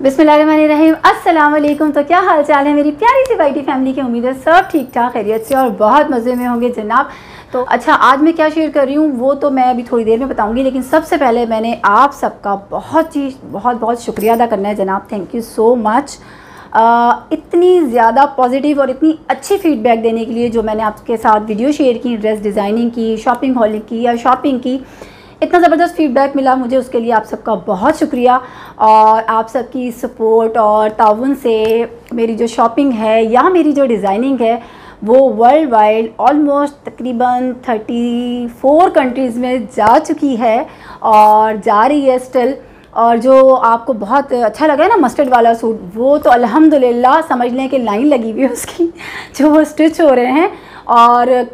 अस्सलाम वालेकुम तो क्या हाल चाल है मेरी प्यारी सी वाइटी फैमिली की? उम्मीद है सब ठीक ठाक खैरियत से और बहुत मज़े में होंगे जनाब। तो अच्छा आज मैं क्या शेयर कर रही हूँ वो तो मैं अभी थोड़ी देर में बताऊँगी लेकिन सबसे पहले मैंने आप सबका बहुत ही बहुत बहुत शुक्रिया अदा करना है जनाब। थैंक यू सो मच आ, इतनी ज़्यादा पॉजिटिव और इतनी अच्छी फीडबैक देने के लिए जो मैंने आपके साथ वीडियो शेयर की ड्रेस डिज़ाइनिंग की शॉपिंग हॉलिंग की या शॉपिंग की इतना ज़बरदस्त फीडबैक मिला मुझे उसके लिए आप सबका बहुत शुक्रिया और आप सबकी सपोर्ट और ताउन से मेरी जो शॉपिंग है या मेरी जो डिज़ाइनिंग है, वो वर्ल्ड वाइड ऑलमोस्ट तकरीबन 34 कंट्रीज़ में जा चुकी है और जा रही है स्टिल और जो आपको बहुत अच्छा लगा है ना मस्टर्ड वाला सूट वो तो अल्हम्दुलिल्लाह समझ लें कि लाइन लगी हुई है उसकी, जो वो स्टिच हो रहे हैं। और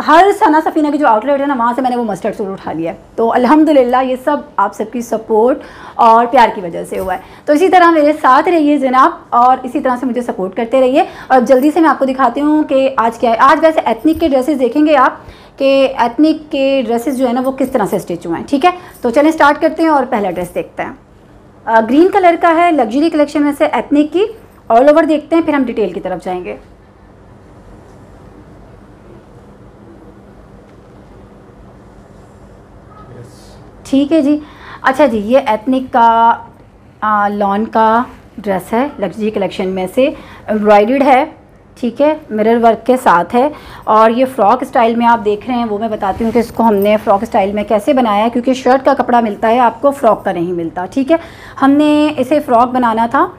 हर सना सफ़ीना की जो आउटलेट है ना, वहाँ से मैंने वो मस्टर्ड सूट उठा लिया तो अल्हम्दुलिल्लाह, ये सब आप सबकी सपोर्ट और प्यार की वजह से हुआ है। तो इसी तरह मेरे साथ रहिए जनाब और इसी तरह से मुझे सपोर्ट करते रहिए। और जल्दी से मैं आपको दिखाती हूँ कि आज क्या है। आज वैसे एथनिक के ड्रेसेस देखेंगे आप कि एथनिक के ड्रेसेस जो है ना, वो किस तरह से स्टिच हुए हैं, ठीक है? तो चलें स्टार्ट करते हैं और पहला ड्रेस देखते हैं। ग्रीन कलर का है लग्जरी कलेक्शन में से एथनिक की। ऑल ओवर देखते हैं, फिर हम डिटेल की तरफ़ जाएँगे। ठीक है जी। अच्छा जी, ये एथनिक का लॉन का ड्रेस है लग्जरी कलेक्शन में से। एम्ब्रॉयड है, ठीक है मिरर वर्क के साथ है। और ये फ़्रॉक स्टाइल में आप देख रहे हैं, वो मैं बताती हूँ कि इसको हमने फ़्रॉक स्टाइल में कैसे बनाया है, क्योंकि शर्ट का कपड़ा मिलता है, आपको फ़्रॉक का नहीं मिलता, ठीक है। हमने इसे फ़्रॉक बनाना था,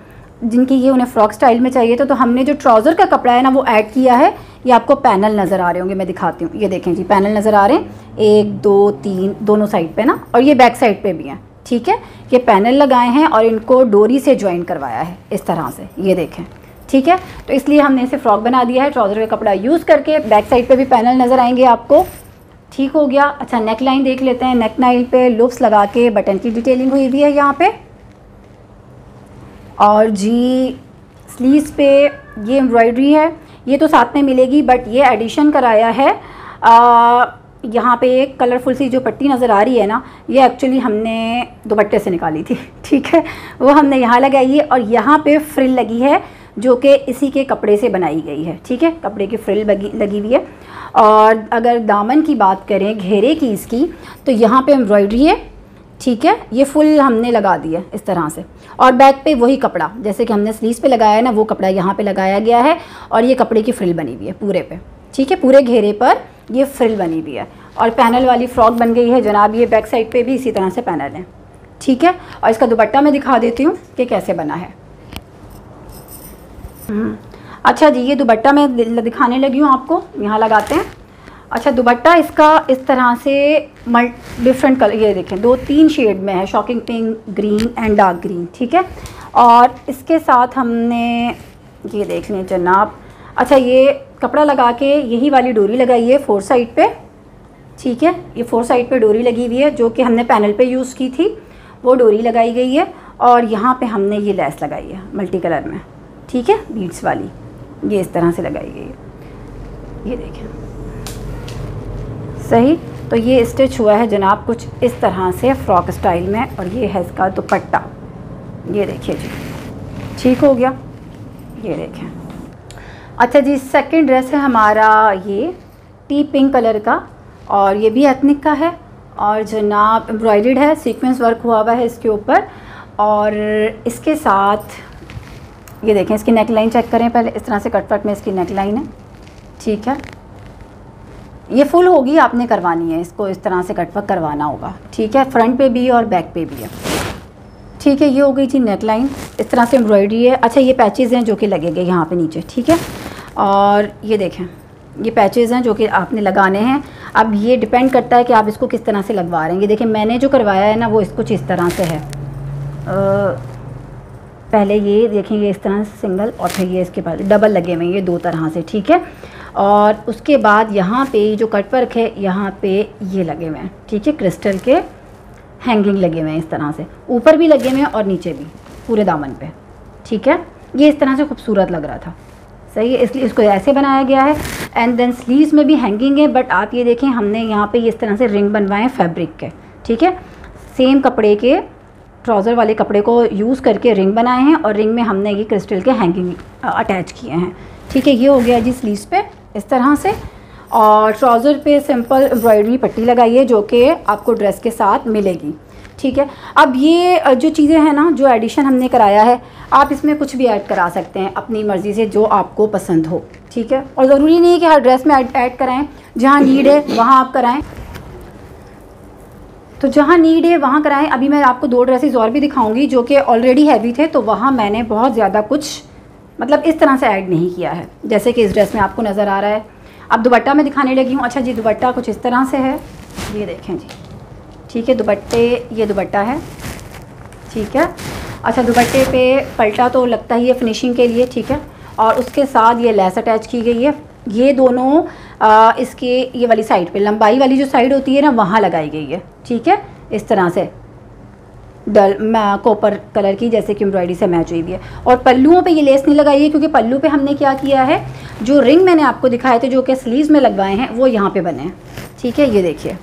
जिनकी ये उन्हें फ़्रॉक स्टाइल में चाहिए था तो हमने जो ट्राउज़र का कपड़ा है ना, वो ऐड किया है। ये आपको पैनल नज़र आ रहे होंगे, मैं दिखाती हूँ। ये देखें जी, पैनल नज़र आ रहे हैं। एक, दो, तीन, दोनों साइड पे ना, और ये बैक साइड पे भी हैं, ठीक है? ये पैनल लगाए हैं और इनको डोरी से ज्वाइन करवाया है, इस तरह से, ये देखें, ठीक है? तो इसलिए हमने इसे फ्रॉक बना दिया है, ट्राउज़र का कपड़ा यूज़ करके, बैक साइड पे भी पैनल नज़र आएँगे आपको। ठीक हो गया। अच्छा नेक लाइन देख लेते हैं नेक लाइन पे लुप्स लगा के बटन की डिटेलिंग हुई हुई है यहाँ पे। और जी, स्लीव्स पे ये एम्ब्रॉयडरी है ये तो साथ में मिलेगी बट ये एडिशन कराया है। यहाँ पे एक कलरफुल सी जो पट्टी नज़र आ रही है ना, ये एक्चुअली हमने दुपट्टे से निकाली थी, ठीक है? वो हमने यहाँ लगाई है और यहाँ पे फ्रिल लगी है, जो कि इसी के कपड़े से बनाई गई है, ठीक है? कपड़े की फ्रिल लगी हुई है। और अगर दामन की बात करें, घेरे की इसकी तो यहाँ पे एम्ब्रॉयडरी है ठीक है? ये फुल हमने लगा दिया इस तरह से। और बैक पे वही कपड़ा, जैसे कि हमने स्लीव पे लगाया है ना, वो कपड़ा यहाँ पे लगाया गया है और ये कपड़े की फ्रिल बनी हुई है पूरे पे। ठीक है? पूरे घेरे पर ये फ्रिल बनी हुई है। और पैनल वाली फ्रॉक बन गई है, जनाब, ये बैक साइड पे भी इसी तरह से पैनल है। ठीक है? और इसका दुपट्टा मैं दिखा देती हूँ कि कैसे बना है। हम्म। अच्छा जी, ये दुपट्टा मैं दिखाने लगी हूँ आपको। यहाँ लगाते हैं। अच्छा दुपट्टा इसका इस तरह से मल डिफरेंट कलर ये देखें, दो तीन शेड में है shocking pink green and dark green ठीक है? और इसके साथ हमने, ये देख लें जनाब अच्छा ये कपड़ा लगा के यही वाली डोरी लगाई है फोर साइड पे, ठीक है? ये फोर साइड पे डोरी लगी हुई है, जो कि हमने पैनल पे यूज़ की थी, वो डोरी लगाई गई है, और यहाँ पे हमने ये लेस लगाई है मल्टी कलर में, ठीक है? बीट्स वाली, ये इस तरह से लगाई गई है। ये देखें। सही? तो ये स्टिच हुआ है जनाब कुछ इस तरह से फ्रॉक स्टाइल में और ये है इसका दुपट्टा। ये देखिए जी। ठीक हो गया। ये देखें। अच्छा जी सेकंड ड्रेस है हमारा ये टी पिंक कलर का और ये भी एथनिक का है और जनाब एम्ब्रॉयड है सीक्वेंस वर्क हुआ हुआ है इसके ऊपर और इसके साथ ये देखें, इसकी नेक लाइन चेक करें पहले। इस तरह से कटपट में इसकी नेक लाइन है। ठीक है। ये फुल होगी आपने करवानी है। इसको इस तरह से कटवर्क करवाना होगा। ठीक है? फ्रंट पे भी और बैक पे भी है। ठीक है? ये हो गई थी नेक लाइन इस तरह से एम्ब्रॉयडरी है। अच्छा ये पैचेज़ हैं जो कि लगेंगे यहाँ पे नीचे। ठीक है? और ये देखें। ये पैचेज़ हैं जो कि आपने लगाने हैं। अब ये डिपेंड करता है कि आप इसको किस तरह से लगवा रहे हैं। ये देखें मैंने जो करवाया है ना वो इस कुछ इस तरह से है। आ, पहले ये देखेंगे इस तरह से सिंगल और फिर ये इसके बाद डबल लगे हुए हैं। ये दो तरह से। ठीक है? और उसके बाद यहाँ पे जो कट वर्क है, यहाँ पे ये लगे हुए हैं। ठीक है क्रिस्टल के हैंगिंग लगे हुए हैं इस तरह से। ऊपर भी लगे हुए हैं और नीचे भी, पूरे दामन पे। ठीक है? ये इस तरह से खूबसूरत लग रहा था। सही है, इसलिए इसको ऐसे बनाया गया है। एंड देन स्लीव्स में भी हैंगिंग है बट आप ये देखें, हमने यहाँ पे इस तरह से रिंग बनवाए हैं फैब्रिक के। ठीक है? सेम कपड़े के ट्राउज़र वाले कपड़े को यूज़ करके रिंग बनाए हैं और रिंग में हमने ये क्रिस्टल के हैंगिंग अटैच किए हैं। ठीक है, ये हो गया जी स्लीव्स पे। इस तरह से। और ट्राउज़र पे सिंपल एम्ब्रॉयडरी पट्टी लगाइए जो कि आपको ड्रेस के साथ मिलेगी। ठीक है? अब ये जो चीज़ें हैं ना, जो एडिशन हमने कराया है, आप इसमें कुछ भी ऐड करा सकते हैं, अपनी मर्ज़ी से जो आपको पसंद हो। ठीक है? और ज़रूरी नहीं है कि हर ड्रेस में ऐड कराएँ। जहाँ नीड है, वहाँ आप कराएँ। तो जहाँ नीड है, वहाँ कराएँ। अभी मैं आपको दो ड्रेसेस और भी दिखाऊँगी जो कि ऑलरेडी हैवी थे तो वहाँ मैंने बहुत ज़्यादा कुछ मतलब इस तरह से ऐड नहीं किया है। जैसे कि इस ड्रेस में आपको नज़र आ रहा है। अब दुपट्टा मैं दिखाने लगी हूँ। अच्छा जी दुपट्टा कुछ इस तरह से है। ये देखें जी। ठीक है दुपट्टे ये दुपट्टा है। ठीक है। अच्छा दुपट्टे पे पलटा तो लगता ही है फिनिशिंग के लिए ठीक है। और उसके साथ ये लेस अटैच की गई है। ये दोनों आ, इसके ये वाली साइड पे लंबाई वाली जो साइड होती है ना वहाँ लगाई गई है। ठीक है? इस तरह से। डल कॉपर कलर की, जैसे कि एम्ब्रॉयडरी से मैच हुई हुई है। और पल्लुओं पे ये लेस नहीं लगाई है, क्योंकि पल्लू पे हमने क्या किया है, जो रिंग मैंने आपको दिखाए थे, जो कि स्लीव्स में लगवाए हैं, वो यहाँ पे बने हैं। ठीक है, ये देखिए।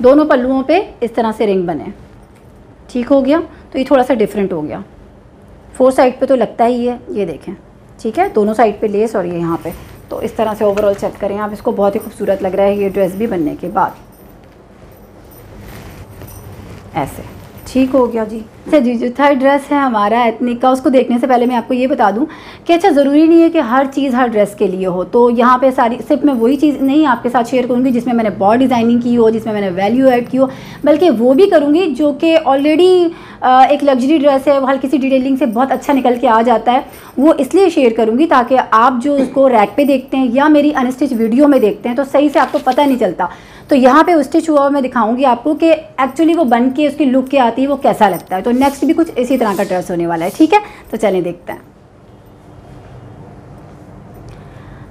दोनों पल्लुओं पे इस तरह से रिंग बने ठीक हो गया? तो ये थोड़ा सा डिफरेंट हो गया। फोर साइड पे तो लगता ही है, ये देखें। ठीक है? दोनों साइड पे लेस और ये यहाँ पे। तो इस तरह से ओवरऑल चेक करें। आप इसको बहुत ही खूबसूरत लग रहा है, ये ड्रेस भी बनने के बाद। ऐसे। ठीक हो गया जी। अच्छा जी, जो थर्ड ड्रेस है हमारा एथनिक का, उसको देखने से पहले मैं आपको ये बता दूँ कि अच्छा ज़रूरी नहीं है कि हर चीज़ हर ड्रेस के लिए हो। तो यहाँ पे सारी, सिर्फ़ मैं वही चीज़ नहीं आपके साथ शेयर करूँगी जिसमें मैंने बॉड डिज़ाइनिंग की हो, जिसमें मैंने वैल्यू ऐड की हो, बल्कि वो भी करूँगी जो कि ऑलरेडी एक लग्जरी ड्रेस है, वो हल्की सी डिटेलिंग से बहुत अच्छा निकल के आ जाता है। वो इसलिए शेयर करूँगी ताकि आप जो उसको रैक पर देखते हैं या मेरी अनस्टिच वीडियो में देखते हैं तो सही से आपको पता नहीं चलता। तो यहाँ पे स्टिच हुआ मैं दिखाऊँगी आपको कि एक्चुअली वो बन के उसकी लुक क्या आती है, वो कैसा लगता है। तो नेक्स्ट भी कुछ इसी तरह का ड्रेस होने वाला है, ठीक है? तो चलिए देखते हैं।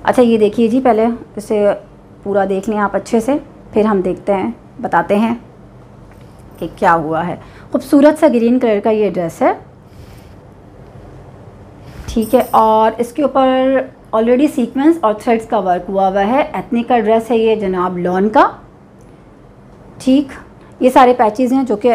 अच्छा ये देखिए जी, पहले इसे पूरा देख लें आप अच्छे से, फिर हम देखते हैं, बताते हैं कि क्या हुआ है। खूबसूरत सा ग्रीन कलर का ये ड्रेस है। ठीक है, और इसके ऊपर ऑलरेडी सीक्वेंस और थ्रेड्स का वर्क हुआ हुआ है। एथनिक का ड्रेस है ये, जनाब लॉन का। ठीक, ये सारे पैचेज़ हैं जो कि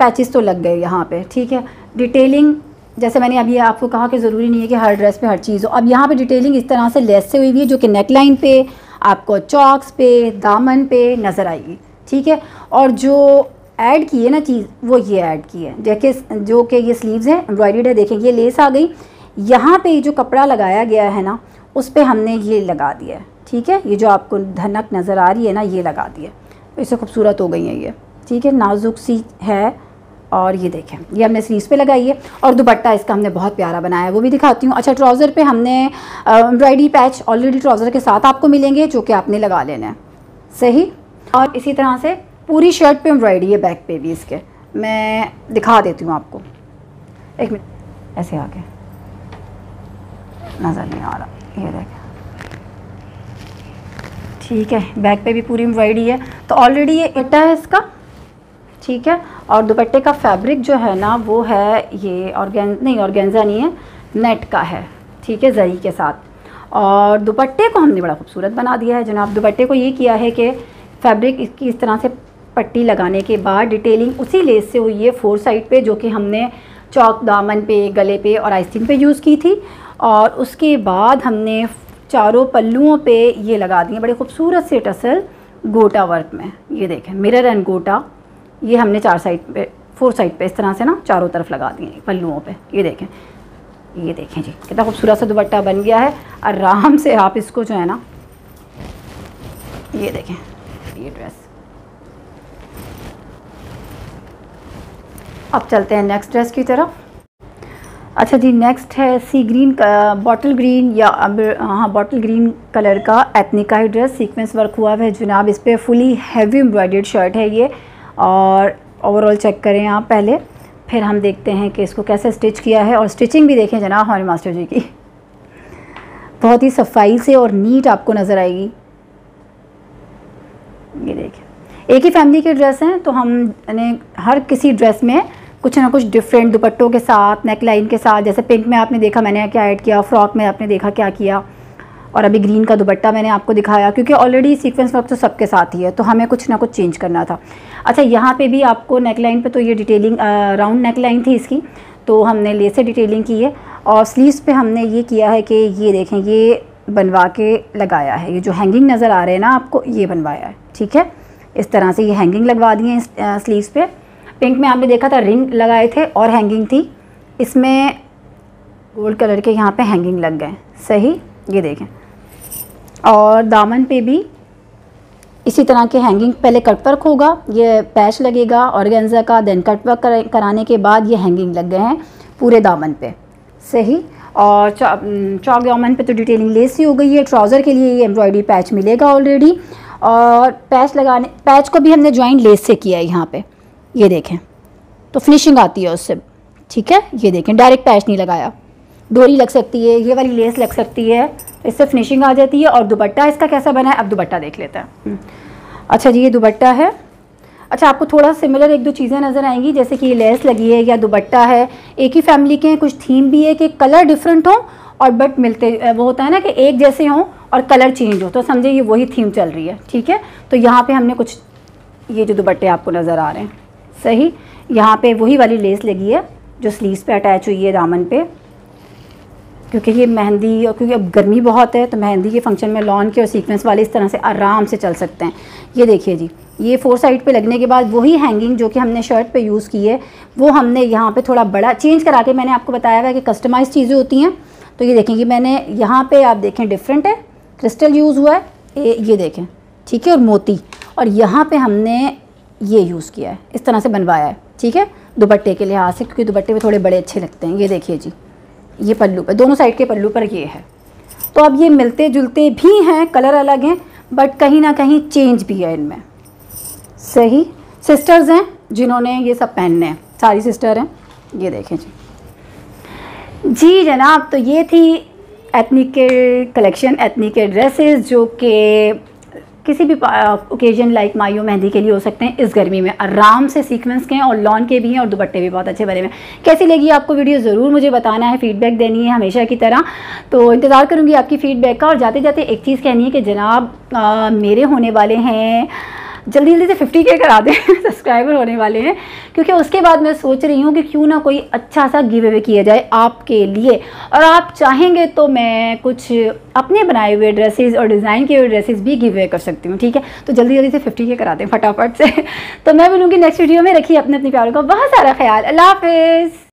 पैचेस तो लग गए यहाँ पे, ठीक है? डिटेलिंग जैसे मैंने अभी आपको कहा कि ज़रूरी नहीं है कि हर ड्रेस पे हर चीज़ हो। अब यहाँ पे डिटेलिंग इस तरह से लेस से हुई हुई है जो कि नेक लाइन पे, आपको चॉक्स पे, दामन पे नज़र आएगी, ठीक है? और जो ऐड की है ना चीज़, वो ये ऐड की है। देखिए, जो कि ये स्लीव्स हैं एम्ब्रॉयड है, देखें, ये लेस आ गई। यहाँ पे जो कपड़ा लगाया गया है ना, उस पर हमने ये लगा दिया ठीक है? ये जो आपको धनक नज़र आ रही है ना, ये लगा दिया इससे खूबसूरत हो गई है ये। ठीक है, नाजुक सी है और ये देखें, ये हमने स्लीव्स पे लगाई है और दुपट्टा इसका हमने बहुत प्यारा बनाया है, वो भी दिखाती हूँ। अच्छा ट्राउज़र पे हमने एम्ब्रॉयडरी पैच ऑलरेडी ट्राउज़र के साथ आपको मिलेंगे, जो कि आपने लगा लेना है। सही? और इसी तरह से पूरी शर्ट पे एम्ब्रॉयडरी है, बैक पे भी इसके। मैं दिखा देती हूँ आपको। एक मिनट, ऐसे आके नज़र नहीं आ रहा। ये देखें। ठीक है बैक पे भी पूरी एम्ब्रॉयडरी है। तो ऑलरेडी ये इटा है इसका, ठीक है? और दुपट्टे का फैब्रिक जो है ना, वो है ये ऑर्गेन नहीं ऑर्गेन्जा नहीं है नेट का है, ठीक है? जरी के साथ। और दुपट्टे को हमने बड़ा खूबसूरत बना दिया है। जनाब, दुपट्टे को ये किया है कि फैब्रिक इसकी इस तरह से पट्टी लगाने के बाद डिटेलिंग उसी लेस से हुई है फोर साइड पे, जो कि हमने चौक दामन पे, गले पे और आइसिंग पे यूज़ की थी। और उसके बाद हमने चारों पल्लुओं पे ये लगा दिए बड़े खूबसूरत से टसल गोटा वर्क में। ये देखें, मिरर एंड गोटा। ये हमने चार साइड पे, फोर साइड पे इस तरह से ना चारों तरफ़ लगा दिए पल्लुओं पे। ये देखें ये देखें जी, कितना खूबसूरत सा दुपट्टा बन गया है। आराम से आप इसको जो है ना, ये देखें, ये ड्रेस अब चलते हैं नेक्स्ट ड्रेस की तरफ़। अच्छा जी नेक्स्ट है सी ग्रीन बॉटल ग्रीन या हाँ बॉटल ग्रीन कलर का एथनिका ही ड्रेस सीक्वेंस वर्क हुआ है जनाब, इस पर फुली हैवी एम्ब्रॉयड शर्ट है ये. और ओवरऑल चेक करें आप पहले, फिर हम देखते हैं कि इसको कैसे स्टिच किया है. और स्टिचिंग भी देखें जनाब हमारे मास्टर जी की. बहुत ही सफ़ाई से और नीट आपको नज़र आएगी. ये देखें एक ही फैमिली के ड्रेस हैं तो हम हर किसी ड्रेस में कुछ ना कुछ डिफरेंट दुपट्टों के साथ नेक लाइन के साथ, जैसे पिंक में आपने देखा मैंने क्या ऐड किया फ्रॉक में आपने देखा क्या किया, और अभी ग्रीन का दुपट्टा मैंने आपको दिखाया, क्योंकि ऑलरेडी सीक्वेंस वर्क तो सबके साथ ही है तो हमें कुछ ना कुछ चेंज करना था। अच्छा यहाँ पे भी आपको नेक लाइन पर तो ये डिटेलिंग राउंड नेक लाइन थी इसकी तो हमने ले से डिटेलिंग की है, और स्लीव्स पे हमने ये किया है कि ये देखें, ये बनवा के लगाया है, ये जो हैंगिंग नज़र आ रहे हैं ना आपको, ये बनवाया है, ठीक है? इस तरह से ये हैंगिंग लगवा दी है स्लीव्स पे पिंक में आपने देखा था, रिंग लगाए थे और हैंगिंग थी। इसमें गोल्ड कलर के यहाँ पे हैंगिंग लग गए। सही? ये देखें। और दामन पे भी इसी तरह के हैंगिंग पहले कटवर्क होगा, ये पैच लगेगा और गेंजा का देन कट वर्क कराने के बाद ये हैंगिंग लग गए हैं पूरे दामन पे। सही? और चौक दामन पे तो डिटेलिंग लेस ही हो गई है, ट्राउज़र के लिए ये एम्ब्रॉयडरी पैच मिलेगा ऑलरेडी और पैच लगाने, पैच को भी हमने ज्वाइन लेस से किया है यहाँ पे। ये देखें। तो फिनिशिंग आती है उससे। ठीक है? ये देखें डायरेक्ट पैच नहीं लगाया। डोरी लग सकती है, ये वाली लेस लग सकती है। इससे फिनिशिंग आ जाती है और दुपट्टा इसका कैसा बना है? अब दुपट्टा देख लेते हैं। हम्म। अच्छा जी, ये दुपट्टा है। अच्छा आपको थोड़ा सिमिलर एक दो चीज़ें नज़र आएँगी, जैसे कि लेस लगी है या दुपट्टा है। एक ही फैमिली के हैं, कुछ थीम भी है कि कलर डिफरेंट हो और बट मिलते, वो होता है ना कि एक जैसे हों और कलर चेंज हो। तो समझे ये वही थीम चल रही है। ठीक है? तो यहाँ पे हमने कुछ, ये जो दुपट्टे आपको नज़र आ रहे हैं। सही। यहाँ पे वही वाली लेस लगी है, जो स्लीव्स पे अटैच हुई है दामन पे। क्योंकि ये मेहंदी और क्योंकि अब गर्मी बहुत है तो मेहंदी के फ़ंक्शन में लॉन के और सीक्वेंस वाले इस तरह से आराम से चल सकते हैं। ये देखिए जी, ये फोर साइड पे लगने के बाद वही हैंगिंग जो कि हमने शर्ट पे यूज़ की है, वो हमने यहाँ पे थोड़ा बड़ा चेंज करा के मैंने आपको बताया हुआ कि कस्टमाइज़ चीज़ें होती हैं। तो ये देखें कि मैंने यहाँ पर आप देखें डिफरेंट है क्रिस्टल यूज़ हुआ है, ये देखें, ठीक है, और मोती। और यहाँ पर हमने ये यूज़ किया है। इस तरह से बनवाया है। ठीक है? दुपट्टे के लिहाज से, क्योंकि दुपट्टे में थोड़े बड़े अच्छे लगते हैं। ये देखिए जी। ये पल्लू पर, दोनों साइड के पल्लू पर ये है। तो अब ये मिलते जुलते भी हैं कलर अलग हैं बट कहीं ना कहीं चेंज भी है इनमें। सही? सिस्टर्स हैं, जिन्होंने ये सब पहनने हैं। सारी सिस्टर हैं। ये देखें जी। जी जनाब तो ये थी एथनिक के कलेक्शन एथनिक के ड्रेसेस जो कि किसी भी ओकेजन लाइक मायू मेहंदी के लिए हो सकते हैं इस गर्मी में। आराम से सीक्वेंस के हैं और लॉन के भी हैं और दुपट्टे भी बहुत अच्छे बने हुए हैं। कैसी लगी आपको वीडियो ज़रूर मुझे बताना है फीडबैक देनी है हमेशा की तरह। तो इंतज़ार करूँगी आपकी फ़ीडबैक का और जाते जाते एक चीज़ कहनी है कि जनाब मेरे होने वाले हैं। जल्दी जल्दी से फिफ्टी के करा दें सब्सक्राइबर होने वाले हैं। क्योंकि उसके बाद मैं सोच रही हूँ कि क्यों ना कोई अच्छा सा गिव अवे किया जाए आपके लिए। और आप चाहेंगे तो मैं कुछ अपने बनाए हुए ड्रेसेस और डिज़ाइन किए हुए ड्रेसेस भी गिव अवे कर सकती हूँ, ठीक है? तो जल्दी जल्दी से फिफ्टी के करा दें फटाफट से। तो मैं बोलूँगी नेक्स्ट वीडियो में रखिए अपने अपने प्यारों का बहुत सारा ख्याल। अल्लाह हाफिज़।